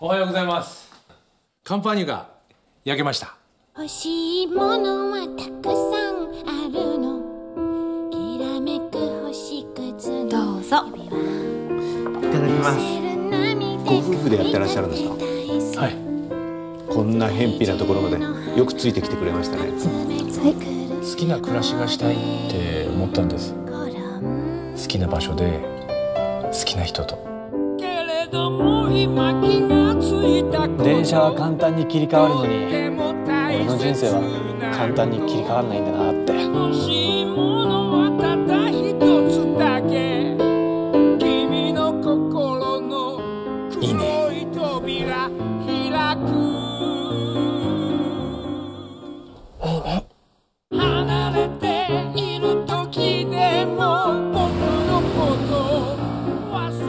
おはようございます。カンパーニュが焼けました。欲しいものはたくさんあるの。きらめく星屑のどうぞ。いただきます。ごご夫婦でやってらっしゃるんですか？はい。こんな偏僻なところまでよくついてきてくれましたね。好きな暮らしがしたいって思ったんです。好きな場所で好きな人と電車は簡単に切り替わるのに俺の人生は簡単に切り替わらないんだなって。欲しいものはただ一つだけ。君の心のいいね。黒い扉開く。離れている時でも僕のこと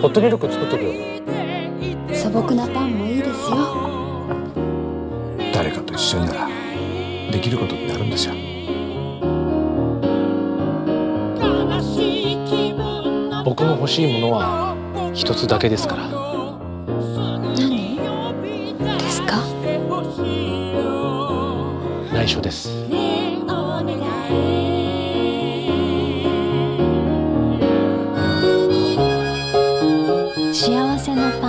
ホットミルク作っとくよ。素朴なパンも誰かと一緒にならできることになるんですよ。僕の欲しいものは一つだけですから。何？ですか？内緒です。幸せのパン